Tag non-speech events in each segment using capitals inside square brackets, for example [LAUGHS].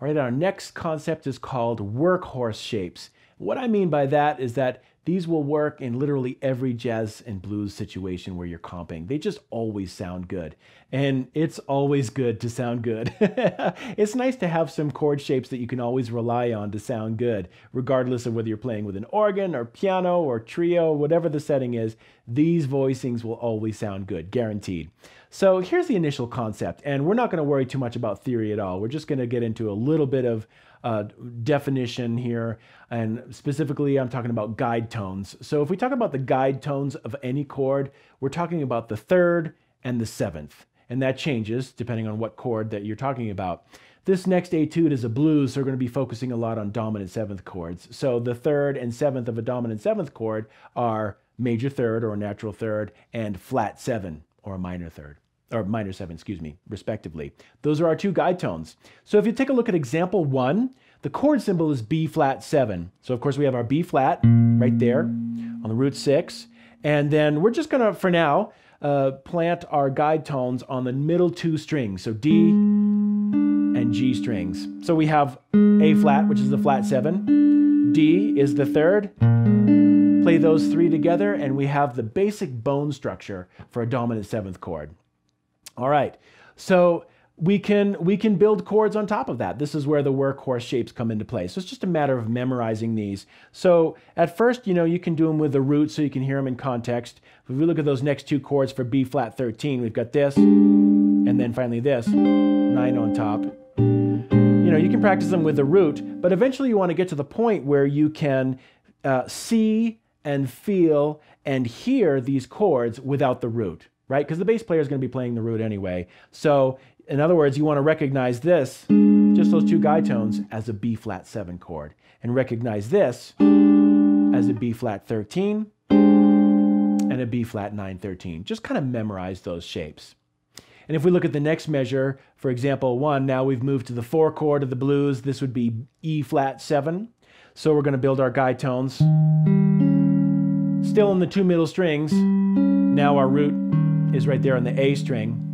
All right, our next concept is called workhorse shapes. What I mean by that is that these will work in literally every jazz and blues situation where you're comping. They just always sound good. And it's always good to sound good. [LAUGHS] it's nice to have some chord shapes that you can always rely on to sound good, regardless of whether you're playing with an organ or piano or trio, whatever the setting is. These voicings will always sound good, guaranteed. So here's the initial concept, and we're not going to worry too much about theory at all. We're just going to get into a little bit of uh, definition here, and specifically, I'm talking about guide tones. So if we talk about the guide tones of any chord, we're talking about the third and the seventh, and that changes depending on what chord that you're talking about. This next etude is a blues, so we're going to be focusing a lot on dominant seventh chords. So the third and seventh of a dominant seventh chord are major third or natural third and flat seven or a minor third or minor seven, excuse me, respectively. Those are our two guide tones. So if you take a look at example one, the chord symbol is B flat seven. So of course we have our B flat right there on the root six. And then we're just gonna, for now, uh, plant our guide tones on the middle two strings. So D and G strings. So we have A flat, which is the flat seven. D is the third. Play those three together and we have the basic bone structure for a dominant seventh chord. All right, so we can we can build chords on top of that. This is where the workhorse shapes come into play. So it's just a matter of memorizing these. So at first, you know, you can do them with the root so you can hear them in context. If we look at those next two chords for B flat 13, we've got this, and then finally this, nine on top. You know, you can practice them with the root, but eventually you want to get to the point where you can uh, see and feel and hear these chords without the root right? Because the bass player is going to be playing the root anyway. So, in other words, you want to recognize this, just those two guide tones, as a B flat 7 chord, and recognize this as a B flat 13 and a B flat 9 13. Just kind of memorize those shapes. And if we look at the next measure, for example, one, now we've moved to the four chord of the blues. This would be E flat 7. So we're going to build our guide tones. Still in the two middle strings. Now our root is right there on the A string.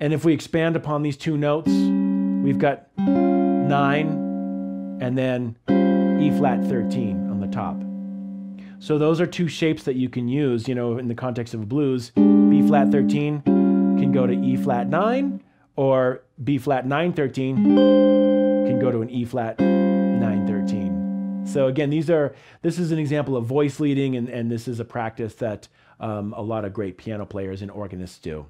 And if we expand upon these two notes, we've got 9 and then E flat 13 on the top. So those are two shapes that you can use, you know, in the context of blues. B flat 13 can go to E flat 9 or B flat 9 13 can go to an E flat 9 13. So again, these are this is an example of voice leading and, and this is a practice that um, a lot of great piano players and organists do.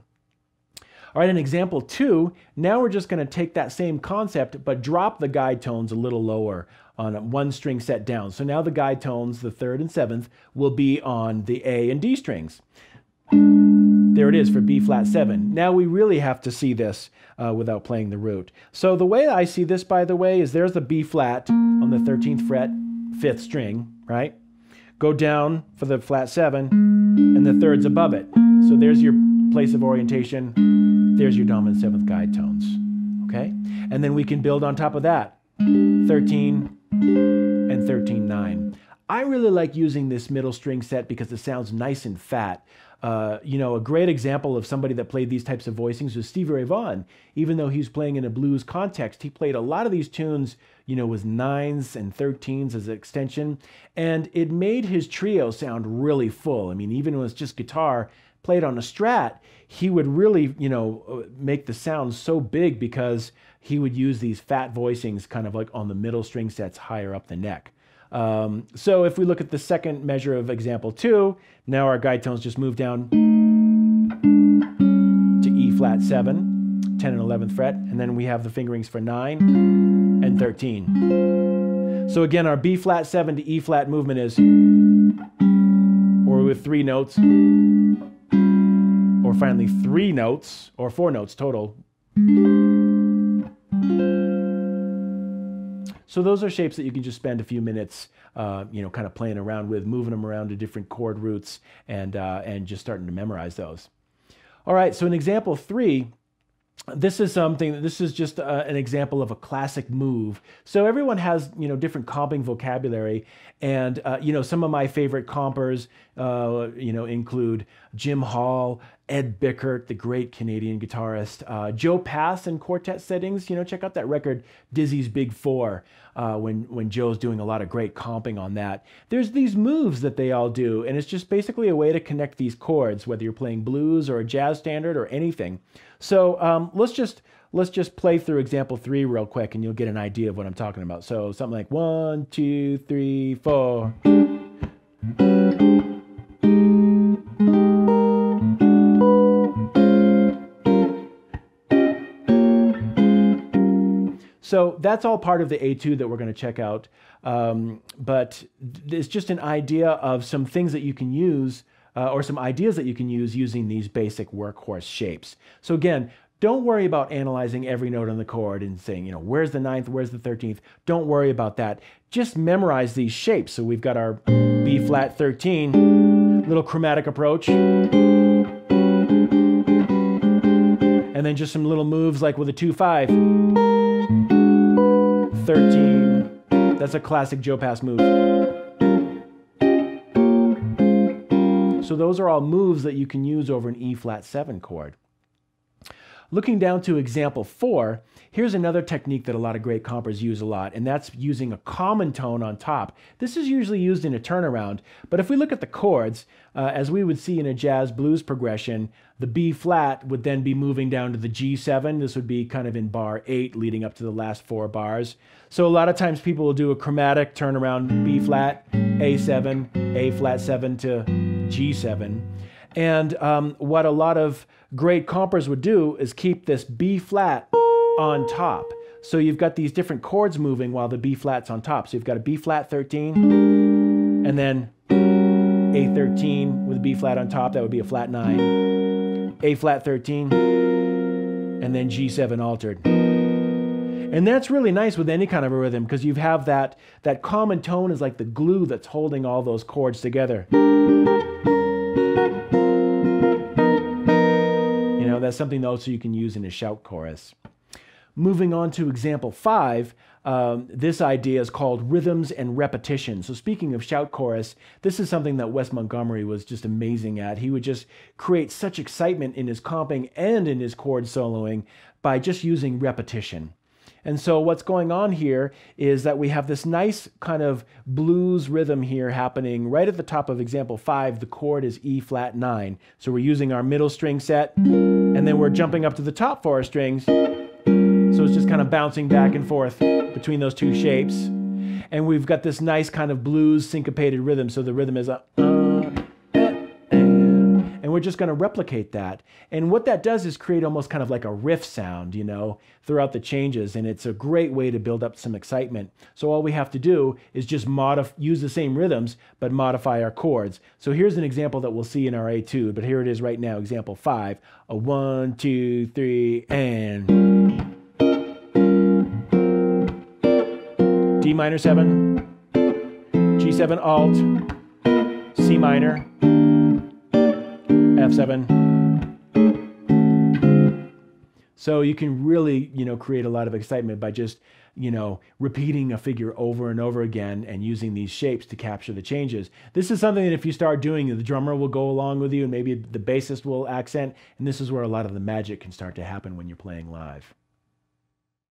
All right, in example two, now we're just going to take that same concept but drop the guide tones a little lower on one string set down. So now the guide tones, the third and seventh, will be on the A and D strings. There it is for B flat 7. Now we really have to see this uh, without playing the root. So the way I see this, by the way, is there's the B flat on the 13th fret, 5th string, right? Go down for the flat 7, and the third's above it. So there's your place of orientation. There's your dominant seventh guide tones. Okay? And then we can build on top of that 13 and 13 9. I really like using this middle string set because it sounds nice and fat. Uh, you know, a great example of somebody that played these types of voicings was Stevie Ray Vaughan. Even though he's playing in a blues context, he played a lot of these tunes, you know, with nines and 13s as an extension. And it made his trio sound really full. I mean, even when it's just guitar played on a strat, he would really, you know, uh, make the sound so big because he would use these fat voicings kind of like on the middle string sets higher up the neck. Um, so if we look at the second measure of example two, now our guide tones just move down to E flat 7, 10 and 11th fret, and then we have the fingerings for 9 and 13. So again, our B flat 7 to E flat movement is, or with three notes, or finally three notes, or four notes total. So those are shapes that you can just spend a few minutes, uh, you know, kind of playing around with, moving them around to different chord roots, and uh, and just starting to memorize those. All right. So in example three, this is something this is just uh, an example of a classic move so everyone has you know different comping vocabulary and uh, you know some of my favorite compers uh, you know include jim hall Ed Bickert, the great Canadian guitarist. Uh, Joe Pass in quartet settings, you know, check out that record, Dizzy's Big Four, uh, when, when Joe's doing a lot of great comping on that. There's these moves that they all do, and it's just basically a way to connect these chords, whether you're playing blues or a jazz standard or anything. So um, let's just let's just play through example three real quick, and you'll get an idea of what I'm talking about. So something like one, two, three, four. So that's all part of the etude that we're going to check out. Um, but it's just an idea of some things that you can use uh, or some ideas that you can use using these basic workhorse shapes. So again, don't worry about analyzing every note on the chord and saying, you know, where's the ninth, where's the 13th. Don't worry about that. Just memorize these shapes. So we've got our B flat 13, little chromatic approach. And then just some little moves like with a 2 5. 13. That's a classic Joe Pass move. So those are all moves that you can use over an E flat 7 chord. Looking down to example four, here's another technique that a lot of great compers use a lot, and that's using a common tone on top. This is usually used in a turnaround, but if we look at the chords, uh, as we would see in a jazz blues progression, the B flat would then be moving down to the G7. This would be kind of in bar eight leading up to the last four bars. So a lot of times people will do a chromatic turnaround B flat, A7, A flat 7 to G7. And um, what a lot of great compers would do is keep this B flat on top. So you've got these different chords moving while the B flat's on top. So you've got a B flat 13, and then A 13 with a B flat on top, that would be a flat 9, A flat 13, and then G7 altered. And that's really nice with any kind of a rhythm because you have that, that common tone is like the glue that's holding all those chords together. That's something also you can use in a shout chorus. Moving on to example five, um, this idea is called rhythms and repetition. So, speaking of shout chorus, this is something that Wes Montgomery was just amazing at. He would just create such excitement in his comping and in his chord soloing by just using repetition. And so what's going on here is that we have this nice kind of blues rhythm here happening right at the top of example five. The chord is E flat nine. So we're using our middle string set and then we're jumping up to the top four strings. So it's just kind of bouncing back and forth between those two shapes. And we've got this nice kind of blues syncopated rhythm. So the rhythm is a uh, we're just going to replicate that. And what that does is create almost kind of like a riff sound, you know, throughout the changes. And it's a great way to build up some excitement. So all we have to do is just modif- use the same rhythms, but modify our chords. So here's an example that we'll see in our etude, but here it is right now, example five. A one, two, three, and. D minor 7, G7 alt, C minor, F7. So you can really, you know, create a lot of excitement by just, you know, repeating a figure over and over again and using these shapes to capture the changes. This is something that if you start doing, the drummer will go along with you and maybe the bassist will accent. And this is where a lot of the magic can start to happen when you're playing live.